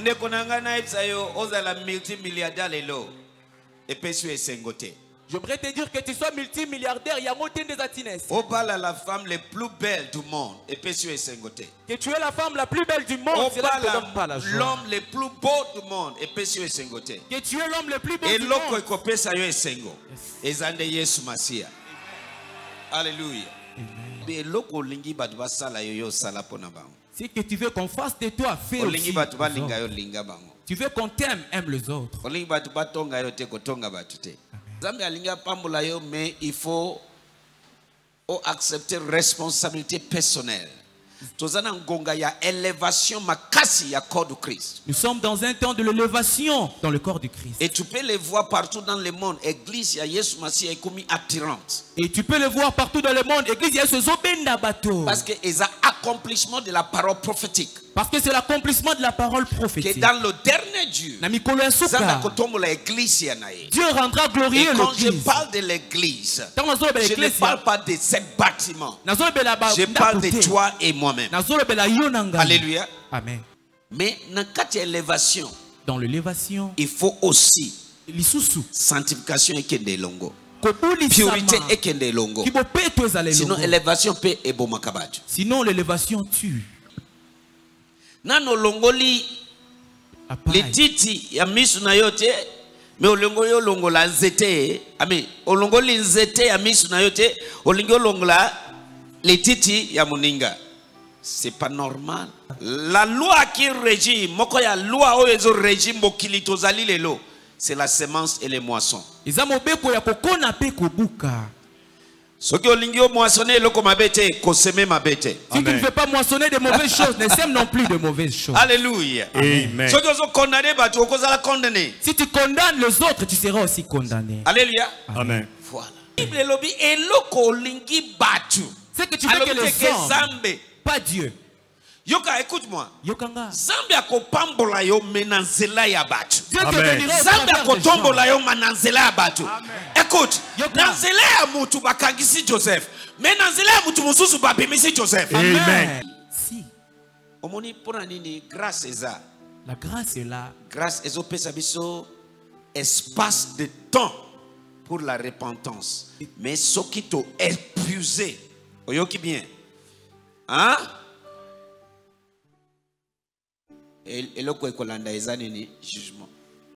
ndeko na ngai nayebisa yo ozala multimilliardaire lelo. Epesi yo esengo te J'aimerais te dire que tu sois multimilliardaire, il y a moitié des Atines. obala la femme le plus belle du monde. Epesi yo esengo te Que tu es la femme la plus belle du monde, pas la l'homme le plus beau du monde. Epesi yo esengo te Que tu es l'homme le plus beau du eloko monde. ekopesa yo esengo. Eza nde yesu masiya alleluya Si que tu veux qu'on fasse de toi, fais aussi. Tu veux qu'on t'aime, aime les autres. mais il faut oaccepter responsabilité personnelle Nous sommes dans un temps de l'élévation dans le corps du Christ. et tu peux les voir partout dans le monde. Église attirante Et tu peux le voir partout dans le monde. Église, parce que eza accomplissement de la parole prophétique. Parce que c'est l'accomplissement de la parole que prophétique. dans le dernier dieu. Dieu rendra glorieux quand je l'église. parle de l'église je ne parle pas de ces bâtiments. Je parle de toi et moi-même. Alléluia. Amen. Mais dans quatre élévation, Dans l'élévation, il faut aussi sanctification et kende longo. kobulisama Purité et kende longo. kibopeto ezala Sinon elongo. élévation peut et bomakabatu. sinon l'élévation tue Nano longoli lititi ya misu na yo te mais olongoli olongola nzete ami olongoli nzete ya misu na yo te olingi olongola lititi ya moninga c'est pas normal. La loi qui régit moko ya loi oyo ezorégit mokili tozali lelo c'est la semence et les moissons. Eza mobeko ya kokona mpe kobuka. Soki olingi omoissonne eloko mabe te koseme mabe te. Si tu ne veux pas moissonner de mauvaises choses ne sème non plus de mauvaises choses. Alléluia. Amen. soki ozokondane bato okozala condamné si tu condamnes les autres tu seras aussi condamné. Alléluia. Amen. voilà. Bible elobi eloko olingi bato. C'est que tu veux que les hommes pas Dieu. Yoka écoute-moi. Yokanga. Zambe akopambola yo me na nzela ya bato. Dieu te Amen. bénira au zambe travers des gens. akotombola yo ma na nzela ya bato. Écoute Yoka. na nzela ya mutu bakangisi joseph. Me na nzela ya mosusu babimisi joseph. Amen. si. Omoni mpona nini? Grâce eza la grâce est là. Grâce ezopesa biso espace de temps pour la repentance. Mais soki to épuisé oyoki bien hein? El- eloko ekolanda eza nini jugement